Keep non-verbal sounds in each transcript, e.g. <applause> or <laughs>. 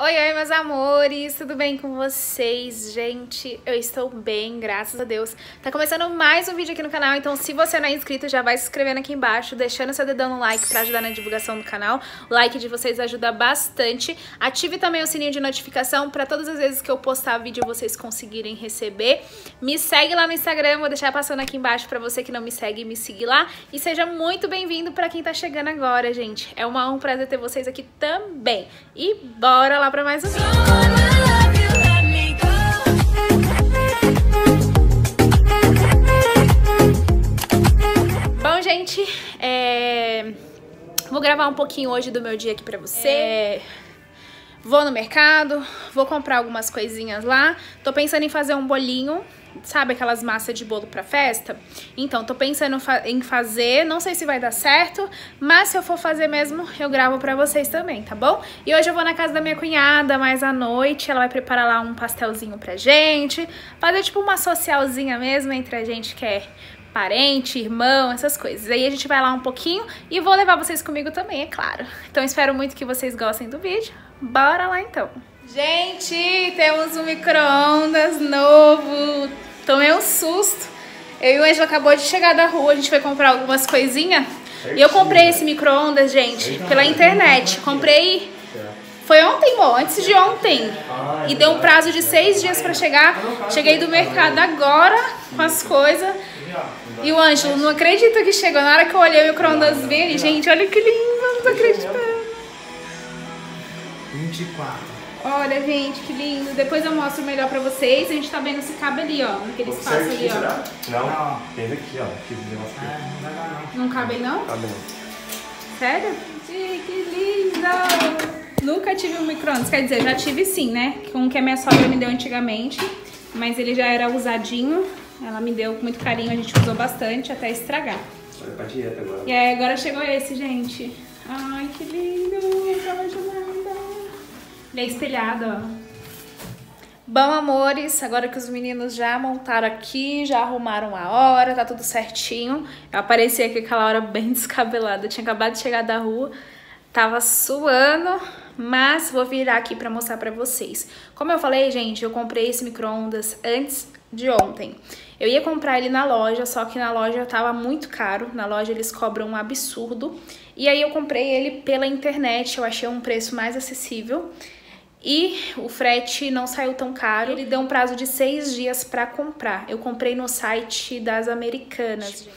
Oi, oi, meus amores, tudo bem com vocês? Gente, eu estou bem, graças a Deus. Tá começando mais um vídeo aqui no canal, então se você não é inscrito, já vai se inscrevendo aqui embaixo, deixando seu dedão no like pra ajudar na divulgação do canal. O like de vocês ajuda bastante. Ative também o sininho de notificação pra todas as vezes que eu postar vídeo vocês conseguirem receber. Me segue lá no Instagram, vou deixar passando aqui embaixo pra você que não me segue, me seguir lá. E seja muito bem-vindo pra quem tá chegando agora, gente. É uma honra, um prazer ter vocês aqui também. E bora lá para mais um vídeo. Bom, gente, é... vou gravar um pouquinho hoje do meu dia aqui pra você. É... Vou no mercado, vou comprar algumas coisinhas lá. Tô pensando em fazer um bolinho sabe aquelas massas de bolo pra festa? Então, tô pensando em fazer, não sei se vai dar certo, mas se eu for fazer mesmo, eu gravo pra vocês também, tá bom? E hoje eu vou na casa da minha cunhada, mais à noite, ela vai preparar lá um pastelzinho pra gente, fazer tipo uma socialzinha mesmo entre a gente que é parente, irmão, essas coisas. Aí a gente vai lá um pouquinho e vou levar vocês comigo também, é claro. Então espero muito que vocês gostem do vídeo. Bora lá então! Gente, temos um micro-ondas novo. Tomei um susto. Eu e o Ângelo acabou de chegar da rua, a gente foi comprar algumas coisinhas. E eu comprei esse micro-ondas, gente, pela internet. Comprei... Foi ontem, amor, antes de ontem. E deu um prazo de seis dias pra chegar. Cheguei do mercado agora com as coisas. E o Ângelo, não acredito que chegou. Na hora que eu olhei o micro-ondas dele, gente, olha que lindo, não tô acreditando. 24. Olha, gente, que lindo. Depois eu mostro melhor pra vocês. A gente tá vendo se cabe ali, ó. Naquele espaço ali, ó. Não, não. tem aqui, ó. Aqui, negócio aqui. É, não, não, não. cabe não? Cabe não. Sério? Gente, que lindo! Nunca tive um micro-ondas. Quer dizer, já tive sim, né? Um que a minha sogra me deu antigamente. Mas ele já era usadinho. Ela me deu com muito carinho. A gente usou bastante até estragar. Vai pra dieta agora. E aí, agora chegou esse, gente. Ai, que lindo! Eu tô apaixonada. Ele é espelhado, ó. Bom, amores, agora que os meninos já montaram aqui, já arrumaram a hora, tá tudo certinho. Eu apareci aqui aquela hora bem <laughs> descabelada, tinha acabado de chegar da rua, tava suando, mas vou virar aqui pra mostrar pra vocês. Como eu falei, gente, eu comprei esse micro-ondas antes de ontem. Eu ia comprar ele na loja, só que na loja tava muito caro, na loja eles cobram um absurdo. E aí eu comprei ele pela internet, eu achei um preço mais acessível. E o frete não saiu tão caro. Ele deu um prazo de seis dias para comprar. Eu comprei no site das Americanas.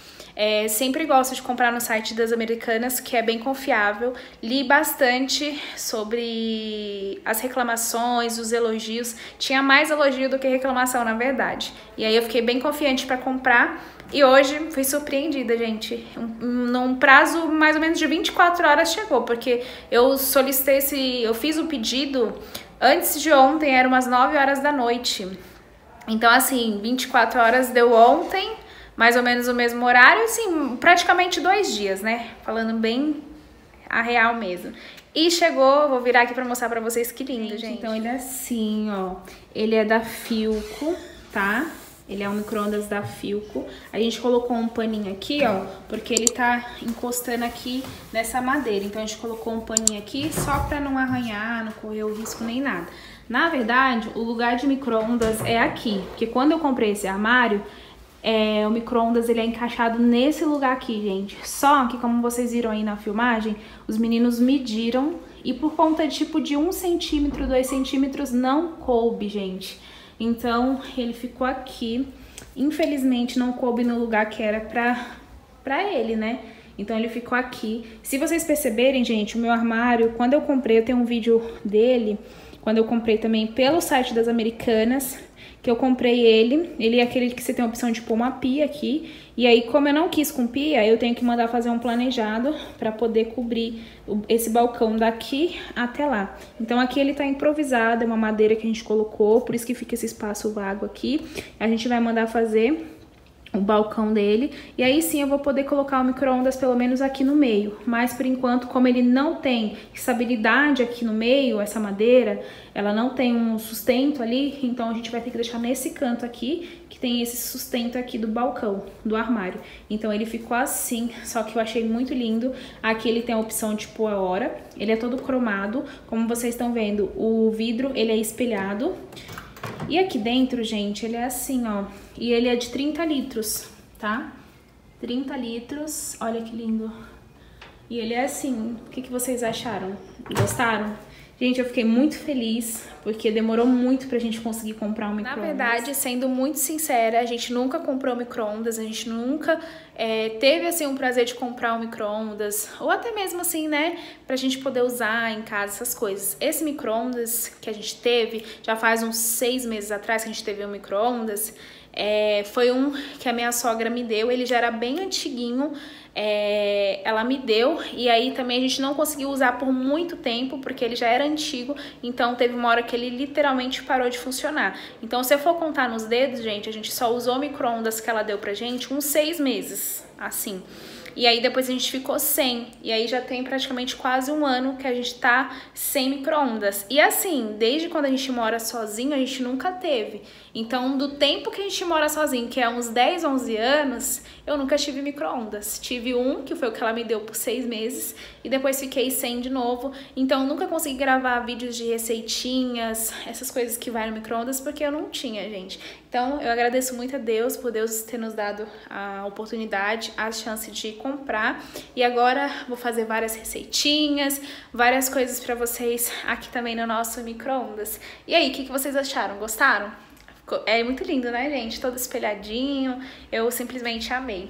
É, sempre gosto de comprar no site das Americanas, que é bem confiável. Li bastante sobre as reclamações, os elogios. Tinha mais elogio do que reclamação, na verdade. E aí eu fiquei bem confiante para comprar. E hoje fui surpreendida, gente. Um, num prazo mais ou menos de 24 horas chegou, porque eu solicitei esse. Eu fiz o pedido antes de ontem, era umas 9 horas da noite. Então, assim, 24 horas deu ontem, mais ou menos o mesmo horário, assim, praticamente dois dias, né? Falando bem a real mesmo. E chegou, vou virar aqui pra mostrar pra vocês que lindo, gente. Então ele é assim, ó. Ele é da Filco, tá? Ele é um micro-ondas da Filco. A gente colocou um paninho aqui, ó, porque ele tá encostando aqui nessa madeira. Então a gente colocou um paninho aqui só pra não arranhar, não correr o risco nem nada. Na verdade, o lugar de micro-ondas é aqui, porque quando eu comprei esse armário, é, o micro-ondas ele é encaixado nesse lugar aqui, gente. Só que, como vocês viram aí na filmagem, os meninos mediram e por conta de tipo de um centímetro, dois centímetros, não coube, gente. Então, ele ficou aqui. Infelizmente, não coube no lugar que era pra, pra ele, né? Então, ele ficou aqui. Se vocês perceberem, gente, o meu armário, quando eu comprei, eu tenho um vídeo dele, quando eu comprei também pelo site das Americanas, que eu comprei ele. Ele é aquele que você tem a opção de pôr uma pia aqui. E aí, como eu não quis com pia, eu tenho que mandar fazer um planejado para poder cobrir esse balcão daqui até lá. Então aqui ele tá improvisado, é uma madeira que a gente colocou, por isso que fica esse espaço vago aqui. A gente vai mandar fazer o balcão dele. E aí sim eu vou poder colocar o micro-ondas pelo menos aqui no meio. Mas por enquanto, como ele não tem estabilidade aqui no meio, essa madeira, ela não tem um sustento ali, então a gente vai ter que deixar nesse canto aqui, que tem esse sustento aqui do balcão, do armário. Então ele ficou assim, só que eu achei muito lindo. Aqui ele tem a opção tipo a hora, ele é todo cromado, como vocês estão vendo, o vidro ele é espelhado. E aqui dentro, gente, ele é assim, ó. E ele é de 30 litros, tá? 30 litros, olha que lindo. E ele é assim, o que, que vocês acharam? Gostaram? Gente, eu fiquei muito feliz, porque demorou muito pra gente conseguir comprar um micro-ondas. Na verdade, sendo muito sincera, a gente nunca comprou micro-ondas, a gente nunca é, teve, assim, um prazer de comprar um micro-ondas, ou até mesmo, assim, né, pra gente poder usar em casa essas coisas. Esse micro-ondas que a gente teve, já faz uns seis meses atrás que a gente teve um micro-ondas, é, foi um que a minha sogra me deu, ele já era bem antiguinho, é, ela me deu e aí também a gente não conseguiu usar por muito tempo porque ele já era antigo, então teve uma hora que ele literalmente parou de funcionar. Então se eu for contar nos dedos, gente, a gente só usou o micro-ondas que ela deu pra gente uns seis meses, assim. E aí depois a gente ficou sem. E aí já tem praticamente quase um ano que a gente tá sem micro-ondas. E assim, desde quando a gente mora sozinho, a gente nunca teve. Então, do tempo que a gente mora sozinho, que é uns 10, 11 anos, eu nunca tive micro-ondas. Tive um, que foi o que ela me deu por seis meses, e depois fiquei sem de novo. Então, nunca consegui gravar vídeos de receitinhas, essas coisas que vai no micro-ondas, porque eu não tinha, gente. Então, eu agradeço muito a Deus por Deus ter nos dado a oportunidade, a chance de comprar. E agora vou fazer várias receitinhas, várias coisas para vocês aqui também no nosso micro-ondas. E aí, o que, que vocês acharam? Gostaram? É muito lindo, né, gente? Todo espelhadinho. Eu simplesmente amei.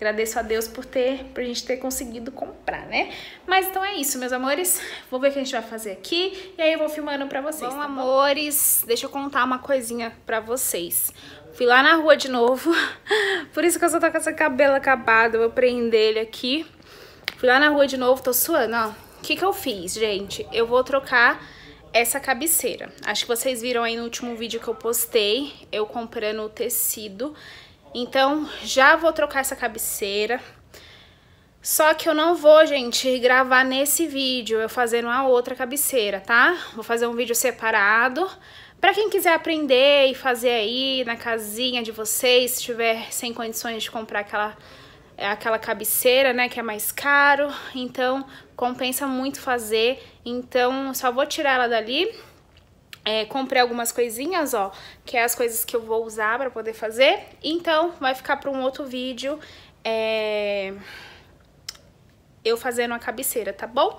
Agradeço a Deus por ter, por a gente ter conseguido comprar, né? Mas então é isso, meus amores. Vou ver o que a gente vai fazer aqui e aí eu vou filmando pra vocês. Bom, tá amores, deixa eu contar uma coisinha pra vocês. Fui lá na rua de novo, <laughs> por isso que eu só tô com essa cabelo acabado. Vou prender ele aqui. Fui lá na rua de novo, tô suando, ó. O que que eu fiz, gente? Eu vou trocar essa cabeceira. Acho que vocês viram aí no último vídeo que eu postei, eu comprando o tecido. Então, já vou trocar essa cabeceira. Só que eu não vou, gente, gravar nesse vídeo, eu fazendo a outra cabeceira, tá? Vou fazer um vídeo separado. Pra quem quiser aprender e fazer aí na casinha de vocês, se tiver sem condições de comprar aquela é aquela cabeceira, né, que é mais caro, então compensa muito fazer, então só vou tirar ela dali, é, comprei algumas coisinhas, ó, que é as coisas que eu vou usar pra poder fazer, então vai ficar pra um outro vídeo, é, eu fazendo a cabeceira, tá bom?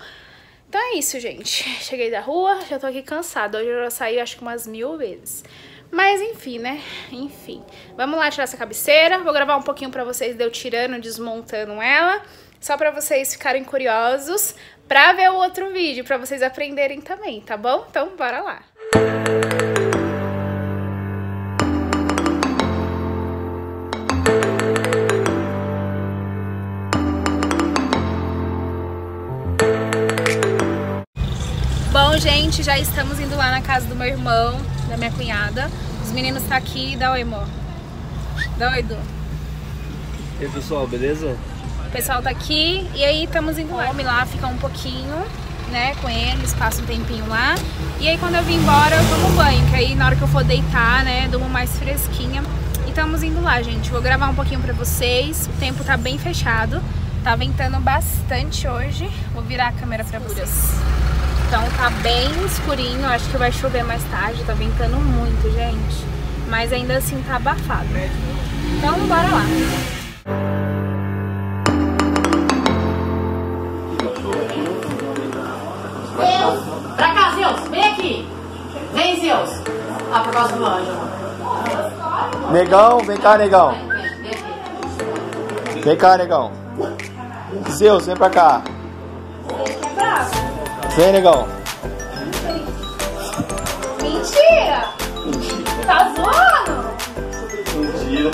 Então é isso, gente, <laughs> cheguei da rua, já tô aqui cansada, hoje eu já saí acho que umas mil vezes. Mas enfim, né? Enfim. Vamos lá tirar essa cabeceira. Vou gravar um pouquinho pra vocês de eu tirando, desmontando ela. Só pra vocês ficarem curiosos pra ver o outro vídeo, pra vocês aprenderem também, tá bom? Então, bora lá. Bom, gente, já estamos indo lá na casa do meu irmão da minha cunhada. Os meninos tá aqui, dá oi, amor. Dá oi, Edu. E aí, pessoal, beleza? O pessoal tá aqui e aí estamos indo lá. Lá ficar um pouquinho, né, com eles, passa um tempinho lá. E aí quando eu vim embora eu tomo banho, que aí na hora que eu for deitar, né, durmo mais fresquinha. E estamos indo lá, gente. Vou gravar um pouquinho pra vocês. O tempo tá bem fechado. Tá ventando bastante hoje. Vou virar a câmera pra vocês. Então tá bem escurinho, acho que vai chover mais tarde, tá ventando muito, gente. Mas ainda assim tá abafado. Então bora lá. Zeus! Pra cá, Zeus! Vem aqui! Vem, Zeus! Ah, por causa do anjo. Negão, vem cá, negão. Vem cá, negão. Zeus, vem pra cá. Vem, negão. Mentira! Tá zoando? Mentira.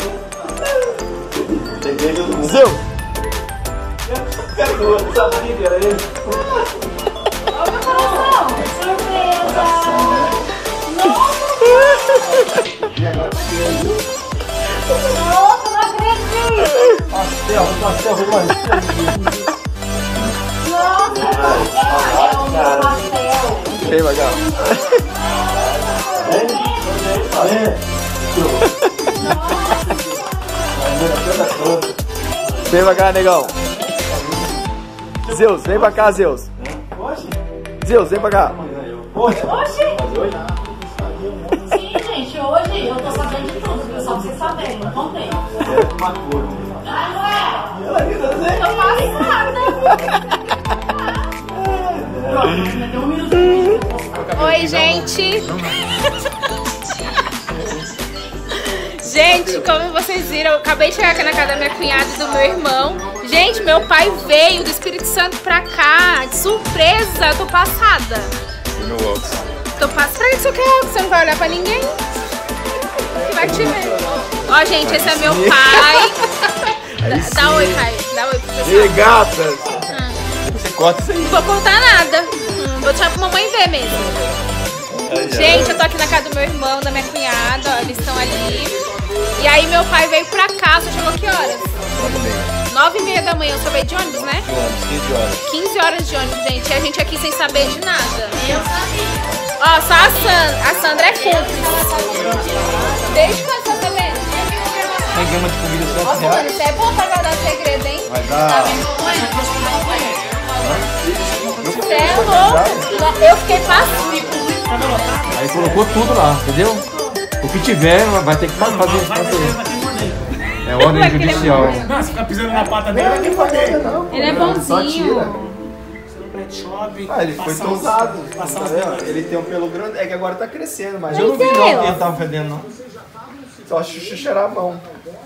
Peguei no Zeus! Quero que eu sabia que era ele. Olha o meu coração! Surpresa! Nossa, não acredito! pastel romântico. É o Vem, Magal. Vem pra cá, negão. Zeus, vem pra cá, Zeus. Zeus, vem pra cá. Oxi! Sim, gente, hoje eu tô sabendo de tudo, viu? Só pra vocês saberem, não contei. Ah, não é? Eu faço nada. Pronto, deu um minutinho. Oi, gente. Gente, como vocês viram, eu acabei de chegar aqui na casa da minha cunhada e do meu irmão. Gente, meu pai veio do Espírito Santo pra cá. De surpresa, eu tô passada. Tô passada. Pra que você quer? Você não vai olhar pra ninguém? Que vai te ver. Ó, gente, esse é meu pai. <laughs> Dá, dá oi, pai. Dá oi pro pessoal. E gatas. Você corta isso aí. Não vou contar nada. Vou deixar pra mamãe ver mesmo. Gente, eu tô aqui na casa do meu irmão, da minha cunhada, ó, eles estão ali. E aí meu pai veio pra cá, chegou que horas? Nove e meia da manhã, eu só veio de ônibus, né? 15 horas. 15 horas de ônibus, gente. E a gente aqui sem saber de nada. Eu sabia. Ó, só a Sandra. A Sandra é cúmplice. Desde quando você tá sabendo? Tem gama de comida Nossa, 7 mano, isso é bom pra guardar segredo, hein? Vai dar. Você é louco. Eu fiquei passando. Aí colocou tudo lá, entendeu? O que tiver vai ter que fazer. fazer. É ordem Vai querer judicial. Nossa, ficar pisando na pata dele, ter que fazer. Ele é bonzinho. Shopping. Ah, ele foi Tá uns vendo? Ele tem um pelo grande. É que agora tá crescendo, mas Eu não vi não é. que ele tava fedendo, não. só cheirar a mão.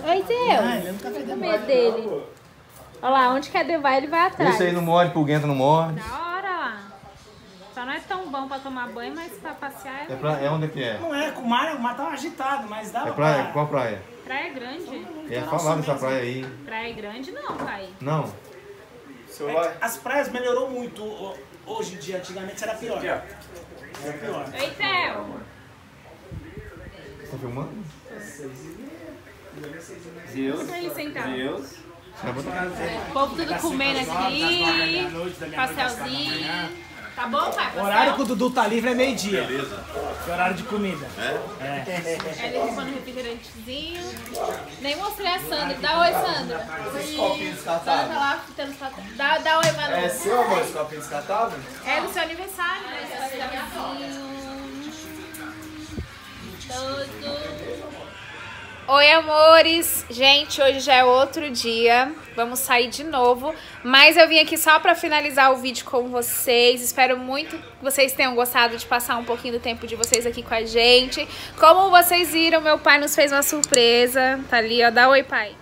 Oi, Deus. Tô com medo dele. Olha lá, onde quer levar, ele vai atrás. Esse aí não morde, pulguento não morde. Da hora lá. Só não é tão bom pra tomar banho, mas pra passear é, É, pra, é onde que é? Não é, com o mar, o mar tá agitado, mas dá É praia? Qual praia? praia grande. É falar dessa praia aí. Praia grande não, pai. Não. Celular. As praias melhorou muito ho- hoje em dia, antigamente era pior. Era pior. Oi, Theo. Tá filmando? Sentar. Vai botar- O povo tudo comendo aqui. Pastelzinho. Tá bom, pai? O horário que o Dudu tá livre é meio-dia. Beleza. É horário de comida. É, ele tomando um refrigerantezinho. Nem mostrei a Sandra. Dá oi, Sandra. Sandra tá lá fritando os. Dá, dá oi, Manu. É seu, amor, esse copinho descartável? É do seu aniversário, né? Esse pastelzinho. Todo. Oi, amores! Gente, hoje já é outro dia. Vamos sair de novo. Mas eu vim aqui só pra finalizar o vídeo com vocês. Espero muito que vocês tenham gostado de passar um pouquinho do tempo de vocês aqui com a gente. Como vocês viram, meu pai nos fez uma surpresa. Tá ali, ó. Dá oi, pai.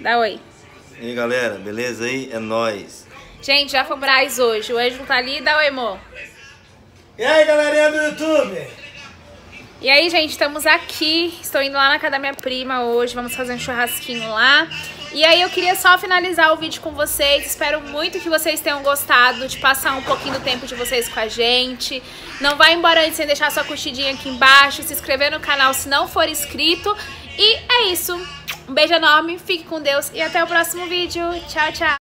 Dá oi. E aí galera, beleza aí? É nóis. Gente, já foi Braz hoje. O Ângelo tá ali. Dá oi, amor. E aí, galerinha do YouTube? E aí, gente, estamos aqui. Estou indo lá na casa da minha prima hoje. Vamos fazer um churrasquinho lá. E aí, eu queria só finalizar o vídeo com vocês. Espero muito que vocês tenham gostado de passar um pouquinho do tempo de vocês com a gente. Não vai embora antes sem deixar sua curtidinha aqui embaixo, se inscrever no canal se não for inscrito. E é isso. Um beijo enorme, fique com Deus e até o próximo vídeo. Tchau, tchau.